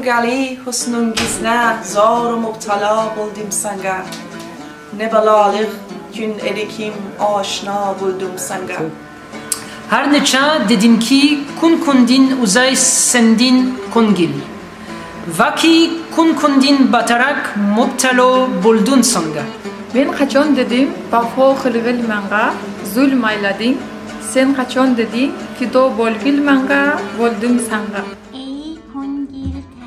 گلی حسنون گیزنه زار و مبتلا بولدیم سنگه نبلالغ کن ادکیم آشنا بولدم سنگه هر نچه دیدین کی کن کندین اوزای سندین کنگیل وکی کن کندین بطرک مبتلو بولدون سنگه Men qachon dedim vafo qilg'il manga zulm aylading sen qachon deding fido bo'lgil manga bo'ldim sanga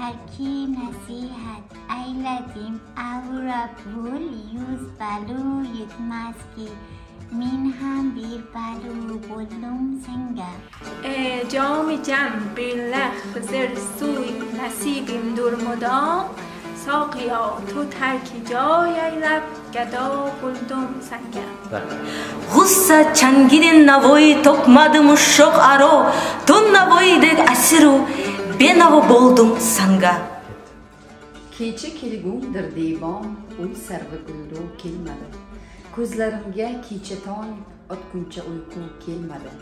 حکی نصیحت ای لدیم او بول یوز بلو یت مسکی مین هم بیر بلو بولوم سنگا ای جام جم بین لخ زر سوی نصیبیم در مدام. ساقیا تو ترکی جای ای لب گدا بولدوم سنگا غصه چنگیدن نوی تک مادم شک ارو. تون نوی دک اسیرو. Benavo bo'ldim sanga kecha kelgundir devon uy sarvi gullu kelmadi ko'zlarimga kecha tong otguncha uyqu kelmadi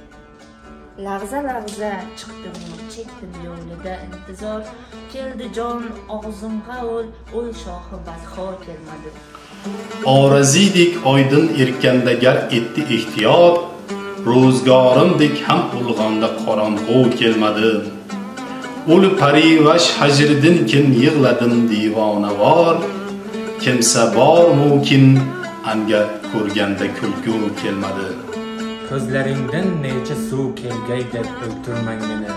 lahza lahza chiqdim chekdim yo'lida intizor keldi jon og'zimga ul ul shohi badxo kelmadi oraziydek oydin erkanda gar etdi ehtiyot ro'zgorimdek ham ulg'onda qorong'u kelmadi ul parivash hajridan kim yig'ladim devonavor kimsa bormukin anga ko'rganda kulgu kelmadi. Ko'zlaringdan necha suv kelgay deb o'ltirmang meni.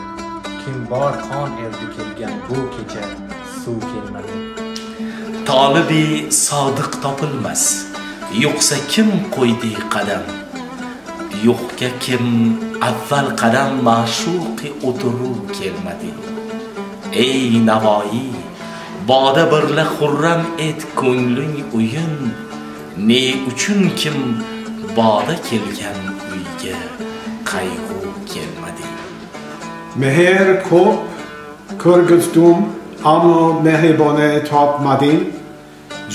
Kim bor qon erdi kelgan bu kecha suv kelmadi. Tolibi sodiq topilmas yo'qsa kim qo'ydi qadam? Yo'qga kim avval qadam ma'shuqi o'tiruv kelmadi ey navoiy boda birla xurram et ko'ngling o'yin. Ne uchun kim boda kelgan uyga qayg'u kelmadi Meher ko'p ko'rgizdim ammo mehribona topmadim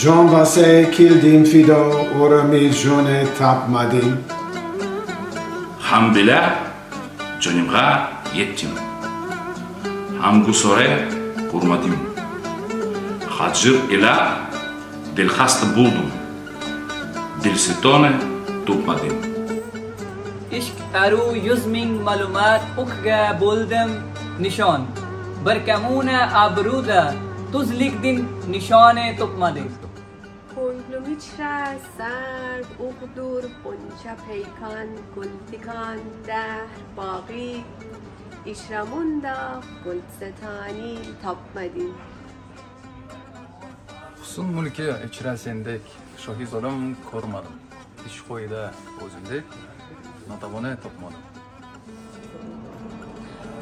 jon vase keldim fido o'rami joni topmadim ham bila jonimga yetdim амгусоре курмадим хаҷир ила дилхаста булдум дилситоне тупмадим ишқ ару юзминг маълумат укга бўлдим нишон бар камуна абруда тузликдин нишоне тупмадим میچرد سرد اقدور قنچه پیکان گلتیکان دهر باقی İşramunda gülsetani tapmadın. Husun mulki ichra sendek shohi zulm ko'rmadim ish qo'yida o'zimdek notavona topmadim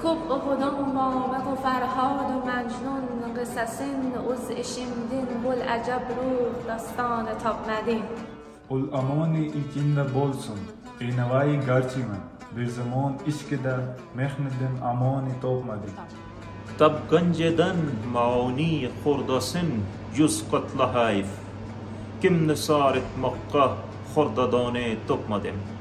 کوب اخدام با مگو فرهاد و مجنون قصصین از اشیمدین بول عجب رو داستان تاب مدین الامان ایکینده بولسون اینوائی گرچی من Bir zaman işkiden, mehneden amani topmadık. Tab ganceden mauni hurdasın yüz katla hayf. Kim nisar etmakka hurdadane topmadım.''